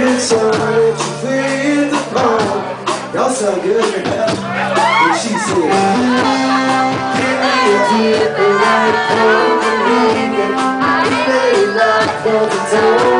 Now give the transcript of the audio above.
inside she played the part. Y'all sound good right now. And she said, Can you get the right kind of I may not for the time.